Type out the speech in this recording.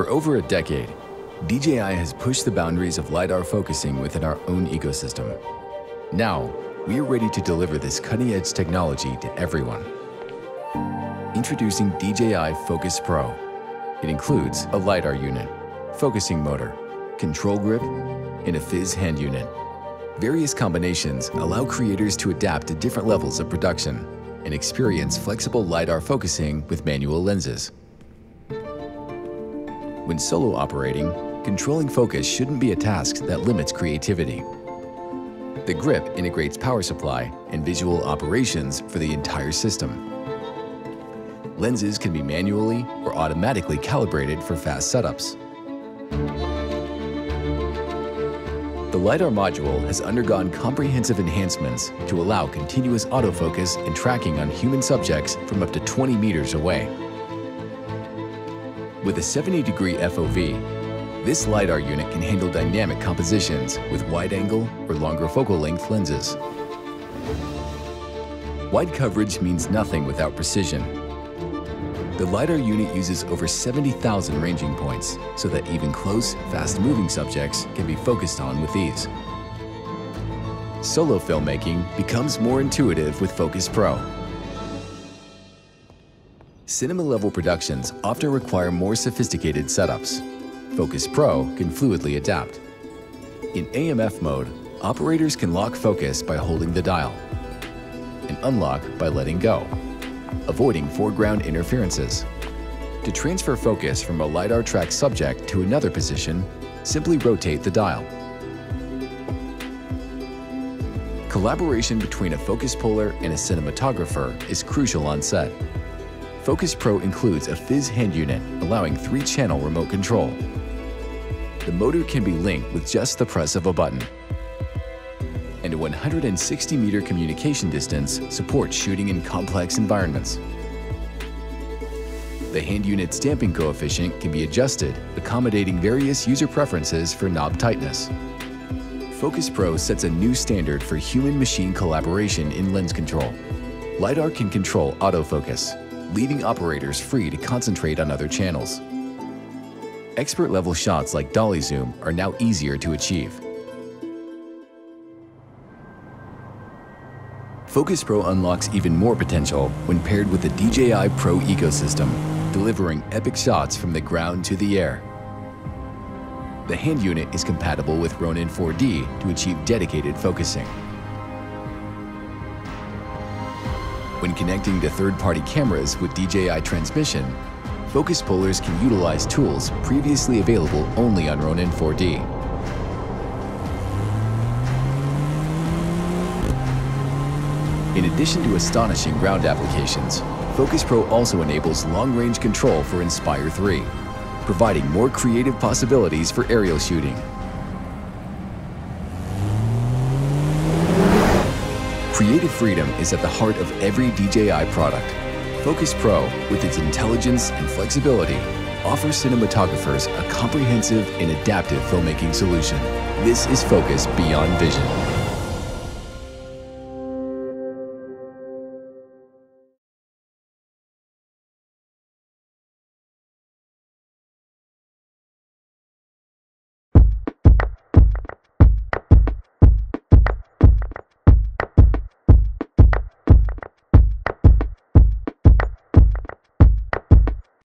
For over a decade, DJI has pushed the boundaries of LiDAR focusing within our own ecosystem. Now, we are ready to deliver this cutting-edge technology to everyone. Introducing DJI Focus Pro. It includes a LiDAR unit, focusing motor, control grip, and a FIZ hand unit. Various combinations allow creators to adapt to different levels of production and experience flexible LiDAR focusing with manual lenses. When solo operating, controlling focus shouldn't be a task that limits creativity. The grip integrates power supply and visual operations for the entire system. Lenses can be manually or automatically calibrated for fast setups. The LiDAR module has undergone comprehensive enhancements to allow continuous autofocus and tracking on human subjects from up to 20 meters away. With a 70 degree FOV, this LiDAR unit can handle dynamic compositions with wide-angle or longer focal length lenses. Wide coverage means nothing without precision. The LiDAR unit uses over 70,000 ranging points so that even close, fast-moving subjects can be focused on with ease. Solo filmmaking becomes more intuitive with Focus Pro. Cinema-level productions often require more sophisticated setups. Focus Pro can fluidly adapt. In AMF mode, operators can lock focus by holding the dial and unlock by letting go, avoiding foreground interferences. To transfer focus from a LiDAR track subject to another position, simply rotate the dial. Collaboration between a focus puller and a cinematographer is crucial on set. Focus Pro includes a FIZ hand unit, allowing three-channel remote control. The motor can be linked with just the press of a button. And a 160-meter communication distance supports shooting in complex environments. The hand unit's damping coefficient can be adjusted, accommodating various user preferences for knob tightness. Focus Pro sets a new standard for human-machine collaboration in lens control. LiDAR can control autofocus, leaving operators free to concentrate on other channels. Expert-level shots like dolly zoom are now easier to achieve. Focus Pro unlocks even more potential when paired with the DJI Pro ecosystem, delivering epic shots from the ground to the air. The hand unit is compatible with Ronin 4D to achieve dedicated focusing. When connecting to third-party cameras with DJI transmission, focus pullers can utilize tools previously available only on Ronin 4D. In addition to astonishing ground applications, Focus Pro also enables long-range control for Inspire 3, providing more creative possibilities for aerial shooting. Creative freedom is at the heart of every DJI product. Focus Pro, with its intelligence and flexibility, offers cinematographers a comprehensive and adaptive filmmaking solution. This is Focus Beyond Vision.